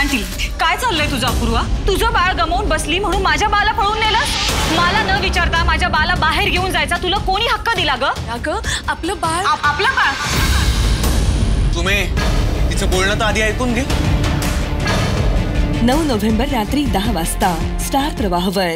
Aunty काय चाललंय तुझा अपूर्वा? तुझं बाळ गमावून बसली म्हणून माझ्या बाला पळून नेलं मला न विचारता माझ्या बाला बाहेर घेऊन जायचा तुला कोणी हक्क दिला ग? अगं आपलं बाळ आपलं बाळ? तुम्ही तिचं बोलणं तर आधी ऐकून घे. नऊ नोव्हेंबर रात्री दहा वाजता स्टार प्रवाहवर.